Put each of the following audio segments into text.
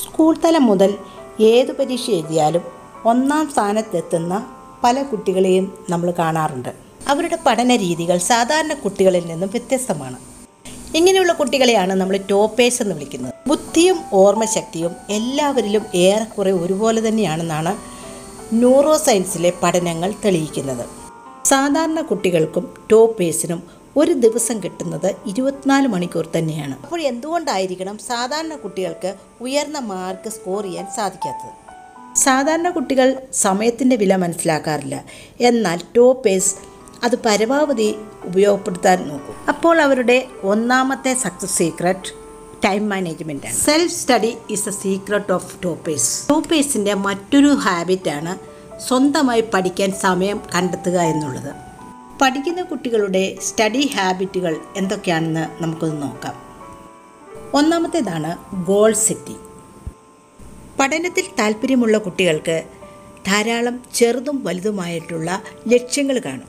School തലം മുതൽ ഏത് പരീക്ഷ എഴുതിയാലും ഒന്നാം സ്ഥാനത്തെത്തുന്ന പല കുട്ടികളെയും നമ്മൾ കാണാറുണ്ട്. അവരുടെ പഠന രീതികൾ സാധാരണ കുട്ടികളിൽ നിന്നും വ്യത്യസ്തമാണ്. ഇങ്ങനെയുള്ള കുട്ടികളെയാണ് നമ്മൾ ടോപ്പേഴ്സ് എന്ന് വിളിക്കുന്നത്. ബുദ്ധിയും ഓർമ്മശക്തിയും എല്ലാവരിലും ഏറെക്കുറെ ഒരുപോലെ തന്നെയാണെന്നാണ് ന്യൂറോ സയൻസിലെ പഠനങ്ങൾ തെളിയിക്കുന്നത്. സാധാരണ കുട്ടികൾക്കും ടോപ്പേഴ്സിനും ഒരു ദിവസം കിട്ടുന്നത് ഇരുപത്തിനാല് മണിക്കൂർ തന്നെയാണ്. അപ്പോൾ എന്തുകൊണ്ടായിരിക്കണം സാധാരണ കുട്ടികൾക്ക് ഉയർന്ന മാർക്ക് സ്കോർ ചെയ്യാൻ സാധിക്കാത്തത്? സാധാരണ കുട്ടികൾ സമയത്തിന്റെ വില മനസ്സിലാക്കാറില്ല. എന്നാൽ ടോപ്പേഴ്സ് അത് പരമാവധി ഉപയോഗപ്പെടുത്താൻ നോക്കും. അപ്പോൾ അവരുടെ ഒന്നാമത്തെ സക്സസ് സീക്രട്ട് ടൈം മാനേജ്മെന്റ് ആണ്. Self study is a secret of toppers ടോപ്പേഴ്സിന്റെ മറ്റൊരു ഹാബിറ്റാണ് സ്വന്തമായി പഠിക്കാൻ സമയം കണ്ടെത്തുക എന്നുള്ളത്. പഠിക്കുന്ന കുട്ടികളുടെ സ്റ്റഡി ഹാബിറ്റുകൾ എന്തൊക്കെയാണെന്ന് നമുക്കൊന്ന് നോക്കാം. ഒന്നാമത്തേതാണ് ഗോൾ സെറ്റിംഗ്. പഠനത്തിൽ താല്പര്യമുള്ള കുട്ടികൾക്ക് ധാരാളം ചെറുതും വലുതുമായിട്ടുള്ള ലക്ഷ്യങ്ങൾ കാണും.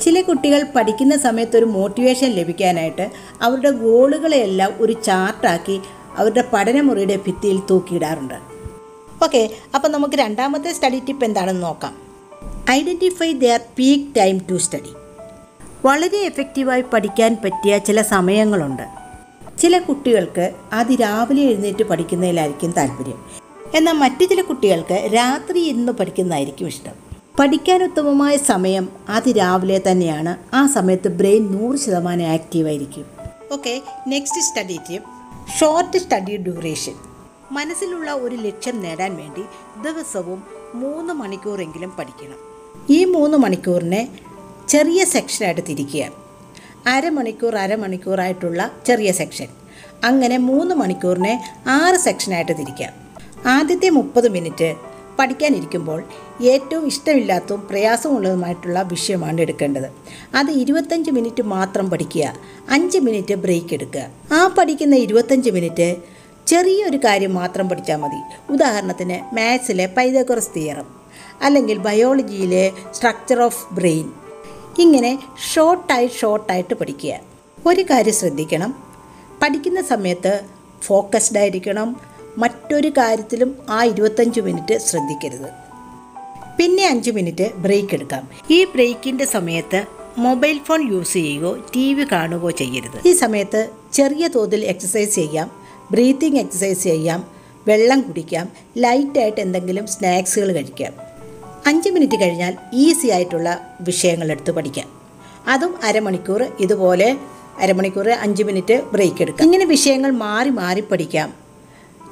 ചില കുട്ടികൾ പഠിക്കുന്ന സമയത്ത് ഒരു മോട്ടിവേഷൻ ലഭിക്കാനായിട്ട് അവരുടെ ഗോളുകളെല്ലാം ഒരു ചാർട്ടാക്കി അവരുടെ പഠനമുറിയുടെ ഭിത്തിയിൽ തൂക്കിയിടാറുണ്ട്. ഓക്കെ അപ്പം നമുക്ക് രണ്ടാമത്തെ സ്റ്റഡി ടിപ്പ് എന്താണെന്ന് നോക്കാം. Identify their peak time to study. വളരെ എഫക്റ്റീവായി പഠിക്കാൻ പറ്റിയ ചില സമയങ്ങളുണ്ട്. ചില കുട്ടികൾക്ക് അതിരാവിലെ എഴുന്നേറ്റ് പഠിക്കുന്നതിലായിരിക്കും താല്പര്യം. എന്നാൽ മറ്റു ചില കുട്ടികൾക്ക് രാത്രി ഇരുന്ന് പഠിക്കുന്നതായിരിക്കും ഇഷ്ടം. പഠിക്കാൻ ഉത്തമമായ സമയം അതിരാവിലെ തന്നെയാണ്. ആ സമയത്ത് ബ്രെയിൻ നൂറ് ശതമാനം ആക്റ്റീവായിരിക്കും. Okay next study tip short study duration. മനസ്സിലുള്ള ഒരു ലക്ഷ്യം നേടാൻ വേണ്ടി ദിവസവും മൂന്ന് മണിക്കൂറെങ്കിലും പഠിക്കണം. ഈ മൂന്ന് മണിക്കൂറിനെ ചെറിയ സെക്ഷനായിട്ട് തിരിക്കുക അരമണിക്കൂർ അരമണിക്കൂറായിട്ടുള്ള ചെറിയ സെക്ഷൻ. അങ്ങനെ മൂന്ന് മണിക്കൂറിനെ ആറ് സെക്ഷനായിട്ട് തിരിക്കാം. ആദ്യത്തെ മുപ്പത് മിനിറ്റ് പഠിക്കാനിരിക്കുമ്പോൾ ഏറ്റവും ഇഷ്ടമില്ലാത്തതും പ്രയാസമുള്ളതുമായിട്ടുള്ള വിഷയമാണ് എടുക്കേണ്ടത്. അത് ഇരുപത്തഞ്ച് മിനിറ്റ് മാത്രം പഠിക്കുക. അഞ്ച് മിനിറ്റ് ബ്രേക്ക് എടുക്കുക. ആ പഠിക്കുന്ന ഇരുപത്തഞ്ച് മിനിറ്റ് ചെറിയൊരു കാര്യം മാത്രം പഠിച്ചാൽ മതി. ഉദാഹരണത്തിന് മാത്സിലെ പൈതകുറസ് തിയറം. അല്ലെങ്കിൽ ബയോളജിയിലെ സ്ട്രക്ചർ ഓഫ് ബ്രെയിൻ ഇങ്ങനെ ഷോർട്ടായി ഷോർട്ടായിട്ട് പഠിക്കുക. ഒരു കാര്യം ശ്രദ്ധിക്കണം. പഠിക്കുന്ന സമയത്ത് ഫോക്കസ്ഡ് ആയിരിക്കണം. മറ്റൊരു കാര്യത്തിലും ആ ഇരുപത്തഞ്ച് മിനിറ്റ് ശ്രദ്ധിക്കരുത്. പിന്നെ അഞ്ച് മിനിറ്റ് ബ്രേക്ക് എടുക്കാം. ഈ ബ്രേക്കിന്റെ സമയത്ത് മൊബൈൽ ഫോൺ യൂസ് ചെയ്യുകയോ ടി വി കാണുകയോ ചെയ്യരുത്. ഈ സമയത്ത് ചെറിയ തോതിൽ എക്സസൈസ് ചെയ്യാം. ബ്രീത്തിങ് എക്സസൈസ് ചെയ്യാം. വെള്ളം കുടിക്കാം. ലൈറ്റായിട്ട് എന്തെങ്കിലും സ്നാക്സുകൾ കഴിക്കാം. അഞ്ച് മിനിറ്റ് കഴിഞ്ഞാൽ ഈസി ആയിട്ടുള്ള വിഷയങ്ങൾ എടുത്ത് പഠിക്കാം. അതും അരമണിക്കൂർ ഇതുപോലെ അരമണിക്കൂർ അഞ്ച് മിനിറ്റ് ബ്രേക്ക് എടുക്കാം. ഇങ്ങനെ വിഷയങ്ങൾ മാറി മാറി പഠിക്കാം.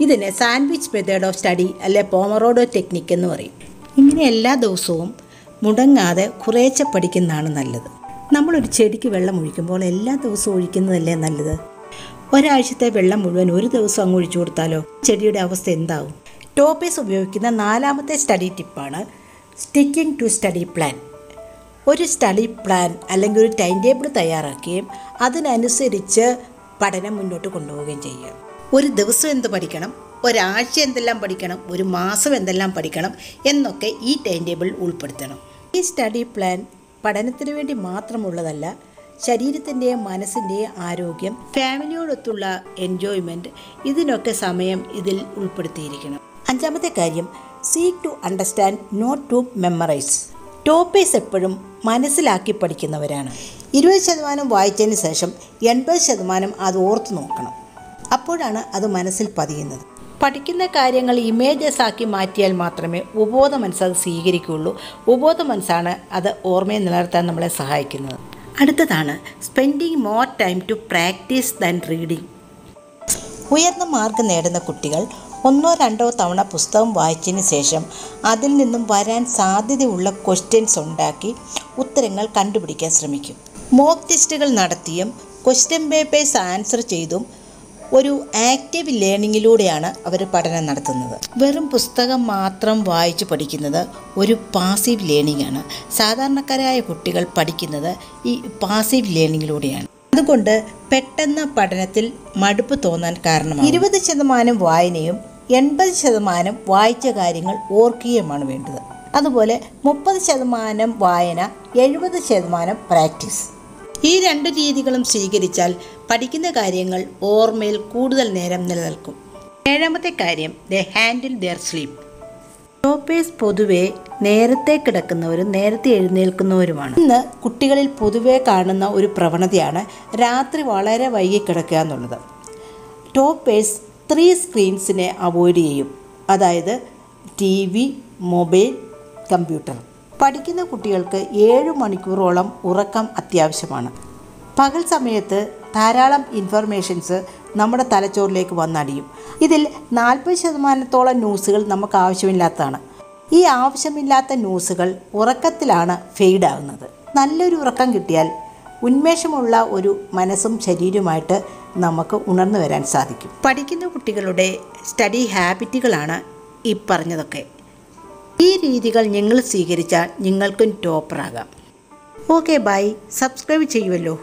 ഇതിന് സാൻഡ്വിച്ച് മെത്തേഡ് ഓഫ് സ്റ്റഡി അല്ലെ പോമറോഡോ ടെക്നിക്ക് എന്ന് പറയും. ഇങ്ങനെ എല്ലാ ദിവസവും മുടങ്ങാതെ കുറേച്ചെ പഠിക്കുന്നതാണ് നല്ലത്. നമ്മളൊരു ചെടിക്ക് വെള്ളം ഒഴിക്കുമ്പോൾ എല്ലാ ദിവസവും ഒഴിക്കുന്നതല്ലേ നല്ലത്? ഒരാഴ്ചത്തെ വെള്ളം മുഴുവൻ ഒരു ദിവസം അങ്ങ് ഒഴിച്ചു കൊടുത്താലോ? ചെടിയുടെ അവസ്ഥ എന്താവും? ടോപ്പേസ് ഉപയോഗിക്കുന്ന നാലാമത്തെ സ്റ്റഡി ടിപ്പാണ് സ്റ്റിക്കിംഗ് ടു സ്റ്റഡി പ്ലാൻ ഒരു സ്റ്റഡി പ്ലാൻ അല്ലെങ്കിൽ ഒരു ടൈം ടേബിൾ തയ്യാറാക്കുകയും അതിനനുസരിച്ച് പഠനം മുന്നോട്ട് കൊണ്ടുപോവുകയും ചെയ്യുക. ഒരു ദിവസം എന്ത് പഠിക്കണം? ഒരാഴ്ച എന്തെല്ലാം പഠിക്കണം? ഒരു മാസം എന്തെല്ലാം പഠിക്കണം? എന്നൊക്കെ ഈ ടൈം ടേബിൾ ഉൾപ്പെടുത്തണം. ഈ സ്റ്റഡി പ്ലാൻ പഠനത്തിന് വേണ്ടി മാത്രമുള്ളതല്ല ശരീരത്തിന്റെയും മനസ്സിന്റെയും ആരോഗ്യം ഫാമിലിയോടൊത്തുള്ള എൻജോയ്മെന്റ് ഇതിനൊക്കെ സമയം ഇതിൽ ഉൾപ്പെടുത്തിയിരിക്കണം. അഞ്ചാമത്തെ കാര്യം seek to understand not to memorise toppers എപ്പോഴും മനസ്സിലാക്കി പഠിക്കുന്നവരാണ്. ഇരുപത് ശതമാനം വായിച്ചതിന് ശേഷം എൺപത് ശതമാനം അത് ഓർത്തു നോക്കണം. അപ്പോഴാണ് അത് മനസ്സിൽ പതിയുന്നത്. പഠിക്കുന്ന കാര്യങ്ങൾ ഇമേജസ് ആക്കി മാറ്റിയാൽ മാത്രമേ ഉപബോധ മനസ്സ് അത് സ്വീകരിക്കുകയുള്ളൂ. ഉപബോധ മനസ്സാണ് അത് ഓർമ്മയെ നിലനിർത്താൻ നമ്മളെ സഹായിക്കുന്നത്. അടുത്തതാണ് spending more time to practice than reading ഉയർന്ന മാർക്ക് നേടുന്ന കുട്ടികൾ ഒന്നോ രണ്ടോ തവണ പുസ്തകം വായിച്ചതിന് ശേഷം അതിൽ നിന്നും വരാൻ സാധ്യതയുള്ള ക്വസ്റ്റ്യൻസ് ഉണ്ടാക്കി ഉത്തരങ്ങൾ കണ്ടുപിടിക്കാൻ ശ്രമിക്കും. മോക്ക് ടെസ്റ്റുകൾ നടത്തിയും ക്വസ്റ്റ്യൻ പേപ്പേഴ്സ് ആൻസർ ചെയ്തും ഒരു ആക്റ്റീവ് ലേണിങ്ങിലൂടെയാണ് അവർ പഠനം നടത്തുന്നത്. വെറും പുസ്തകം മാത്രം വായിച്ച് പഠിക്കുന്നത് ഒരു പാസീവ് ലേണിംഗ് ആണ്. സാധാരണക്കാരായ കുട്ടികൾ പഠിക്കുന്നത് ഈ പാസീവ് ലേണിങ്ങിലൂടെയാണ് അതുകൊണ്ട് പെട്ടെന്ന് പഠനത്തിൽ മടുപ്പ് തോന്നാൻ കാരണമാണ് ഇരുപത് ശതമാനം വായനയും എൺപത് ശതമാനം വായിച്ച കാര്യങ്ങൾ ഓർക്കുകയുമാണ് വേണ്ടത്. അതുപോലെ മുപ്പത് ശതമാനം വായന എഴുപത് ശതമാനം പ്രാക്ടീസ്. ഈ രണ്ട് രീതികളും സ്വീകരിച്ചാൽ പഠിക്കുന്ന കാര്യങ്ങൾ ഓർമ്മയിൽ കൂടുതൽ നേരം നിലനിൽക്കും. ഏഴാമത്തെ കാര്യം the handle their sleep. Toppers പൊതുവെ നേരത്തെ കിടക്കുന്നവരും നേരത്തെ എഴുന്നേൽക്കുന്നവരുമാണ്. ഇന്ന് കുട്ടികളിൽ പൊതുവെ കാണുന്ന ഒരു പ്രവണതയാണ് രാത്രി വളരെ വൈകി കിടക്കുക എന്നുള്ളത്. ടോപ്പേഴ്സ് ത്രീ സ്ക്രീൻസിനെ അവോയ്ഡ് ചെയ്യും. അതായത് ടി വി മൊബൈൽ കമ്പ്യൂട്ടർ പഠിക്കുന്ന കുട്ടികൾക്ക് ഏഴ് മണിക്കൂറോളം ഉറക്കം അത്യാവശ്യമാണ്. പകൽ സമയത്ത് ധാരാളം ഇൻഫർമേഷൻസ് നമ്മുടെ തലച്ചോറിലേക്ക് വന്നടിയും. ഇതിൽ നാൽപ്പത് ശതമാനത്തോളം ന്യൂസുകൾ നമുക്ക് ആവശ്യമില്ലാത്തതാണ്. ഈ ആവശ്യമില്ലാത്ത ന്യൂസുകൾ ഉറക്കത്തിലാണ് ഫെയ്ഡ് ഫെയ്ഡാകുന്നത് നല്ലൊരു ഉറക്കം കിട്ടിയാൽ ഉന്മേഷമുള്ള ഒരു മനസ്സും ശരീരവുമായിട്ട് നമുക്ക് ഉണർന്നു വരാൻ സാധിക്കും. പഠിക്കുന്ന കുട്ടികളുടെ സ്റ്റഡി ഹാബിറ്റുകളാണ് ഈ പറഞ്ഞതൊക്കെ. ഈ രീതികൾ നിങ്ങൾ സ്വീകരിച്ചാൽ നിങ്ങൾക്കും ടോപ്പറാകാം. Okay bye. സബ്സ്ക്രൈബ് ചെയ്യുമല്ലോ